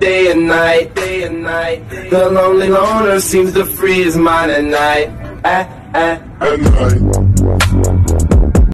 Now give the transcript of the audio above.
Day and night, day and night. The lonely loner seems to free his mind at night. At, at, at night.